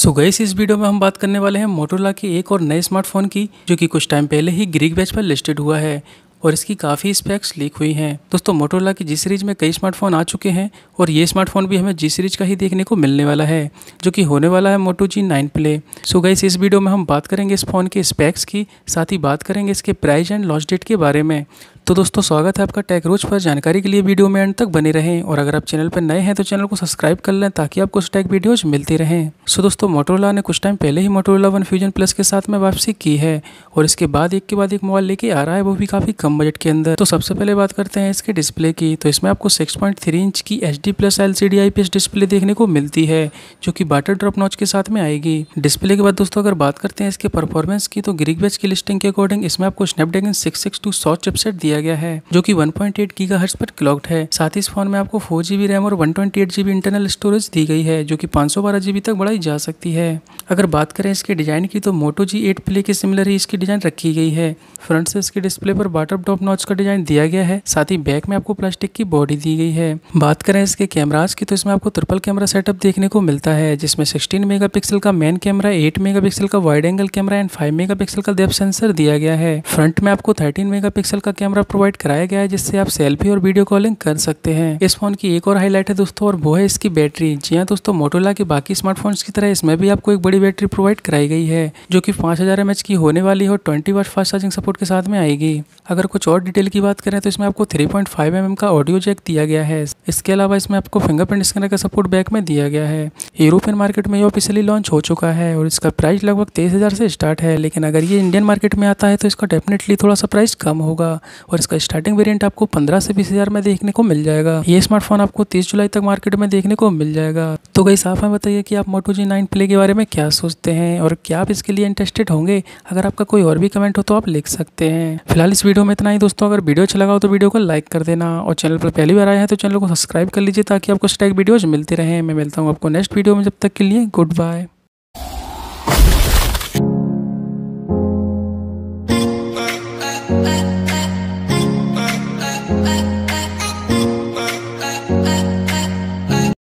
सो गई इस वीडियो में हम बात करने वाले हैं मोटोला के एक और नए स्मार्टफ़ोन की, जो कि कुछ टाइम पहले ही ग्रीक बैच पर लिस्टेड हुआ है और इसकी काफ़ी स्पेक्स लीक हुई हैं। दोस्तों मोटोला की जी सीरीज़ में कई स्मार्टफ़ोन आ चुके हैं और ये स्मार्टफ़ोन भी हमें जी सीरीज़ का ही देखने को मिलने वाला है, जो कि होने वाला है मोटो जी नाइन प्ले सो गई इस वीडियो में हम बात करेंगे इस फ़ोन के स्पेक्स की, साथ ही बात करेंगे इसके प्राइस एंड लॉन्च डेट के बारे में। तो दोस्तों, स्वागत है आपका टेक रोज पर। जानकारी के लिए वीडियो में एंड तक बने रहें और अगर आप चैनल पर नए हैं तो चैनल को सब्सक्राइब कर लें ताकि आपको टेक वीडियोज़ मिलती रहें। सो दोस्तों मोटोरोला ने कुछ टाइम पहले ही मोटोरोला वन फ्यूजन प्लस के साथ में वापसी की है और इसके बाद एक के बाद एक मोबाइल लेके आ रहा है, वो भी काफ़ी कम बजट के अंदर। तो सबसे पहले बात करते हैं इसके डिस्प्ले की। तो इसमें आपको सिक्स इंच की H D plus L C display देखने को मिलती है, जो कि बाटर ड्रॉप नॉच के साथ में आएगी। डिस्प्ले के बाद दोस्तों, अगर बात करते हैं इसके परफॉर्मेंस की तो ग्रीक की लिस्टिंग के अकॉर्डिंग इसमें आपको स्नैपड्रैगन सिक्स सिक्स टू सौ चिपसेट दिया गया है, जो कि 1.8 पॉइंट गीगाहर्ट्ज पर क्लॉक्ड है। साथ ही इस फ़ोन में आपको फोर जीबी रैम और 128 जीबी इंटरनल स्टोरेज दी गई है, जो कि 512 जीबी तक बढ़ाई जा सकती है। अगर बात करें इसके डिज़ाइन की तो मोटो जी एट प्ले के सिमिलर ही इसकी डिज़ाइन रखी गई है। फ्रंट से इसके डिस्प्ले पर बाटर टॉप नॉच का डिज़ाइन दिया गया है, साथ ही बैक में आपको प्लास्टिक की बॉडी दी गई है। बात करें इसके कैमराज की तो इसमें आपको ट्रिपल कैमरा सेटअप देखने को मिलता है, जिसमें सिक्सटीन मेगा का मेन कैमरा, एट मेगा का wide angle camera and five mega का डेप सेंसर दिया गया है। फ्रंट में आपको थर्टीन मेगा का कैमरा प्रोवाइड कराया गया है, जिससे आप सेल्फी और वीडियो कॉलिंग कर सकते हैं। इस फ़ोन की एक और हाईलाइट है दोस्तों, और वो है इसकी बैटरी जी हाँ दोस्तों मोटोला के बाकी स्मार्टफोन्स की तरह इसमें भी आपको एक बड़ी बैटरी प्रोवाइड कराई गई है, जो कि पाँच हज़ार की होने वाली है और twenty watt fast charging support के साथ में आएगी। अगर कुछ और डिटेल की बात करें तो इसमें आपको थ्री पॉइंट फाइव एम का ऑडियो जैक दिया गया है। इसके अलावा इसमें आपको फिंगरप्रिंट स्कैनर का सपोर्ट बैक में दिया गया है। यूरोपियन मार्केट में ये ऑफिशियली लॉन्च हो चुका है, और इसका प्राइस लगभग तेईस हज़ार से स्टार्ट है, लेकिन अगर ये इंडियन मार्केट में आता है तो इसका डेफिनेटली थोड़ा सा प्राइस कम होगा। और इसका स्टार्टिंग वेरियंट आपको पंद्रह से बीस में देखने को मिल जाएगा। ये स्मार्टफ़ोन आपको तीस जुलाई तक मार्केट में देखने को मिल जाएगा। तो गई साफ़ में बताइए कि आप मोटो जी नाइन प्ले के बारे में क्या सोचते हैं और क्या आप इसके लिए इंटरेस्टेड होंगे? अगर आपका कोई और भी कमेंट हो तो आप लिख सकते हैं। फ़िलहाल इस वीडियो में इतना ही दोस्तों। अगर वीडियो अच्छा लगा हो तो वीडियो को लाइक कर देना और चैनल पर पहली बार आए हैं तो चैनल को सब्सक्राइब कर लीजिए ताकि आपको स्टैक वीडियोज़ मिलते रहे। मैं मिलता हूँ आपको नेक्स्ट वीडियो में। जब तक के लिए गुड बाय